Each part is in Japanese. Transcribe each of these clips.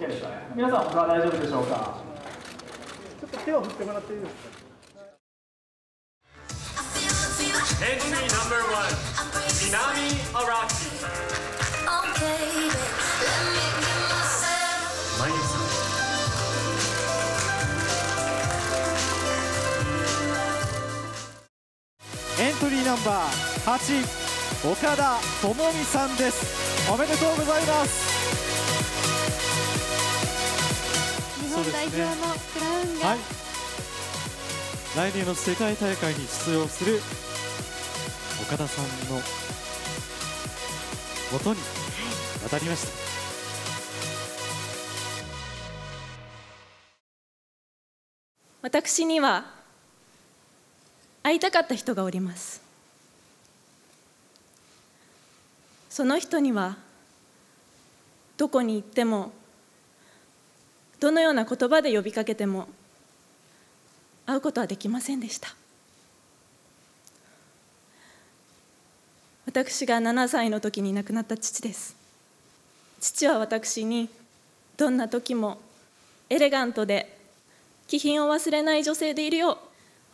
OK ですかね皆さん他は大丈夫でしょうか？ちょっと手を振ってもらっていいですかエントリーナンバー8岡田智美さんです。おめでとうございます。代表のクラウンが、はい。来年の世界大会に出場する岡田さんの元に渡りました、私には会いたかった人がおります。その人にはどこに行ってもどのような言葉で呼びかけても会うことはできませんでした。私が7歳の時に亡くなった父です。父は私にどんな時もエレガントで気品を忘れない女性でいるよ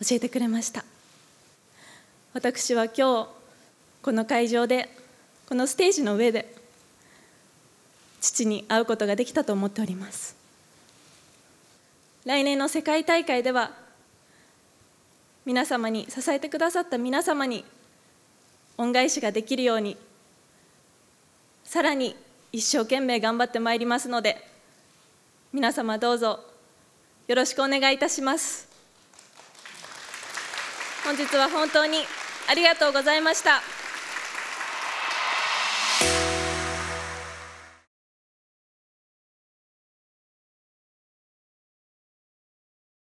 う教えてくれました。私は今日この会場でこのステージの上で父に会うことができたと思っております。来年の世界大会では皆様に支えてくださった皆様に恩返しができるようにさらに一生懸命頑張ってまいりますので皆様どうぞよろしくお願いいたします。本日は本当にありがとうございました。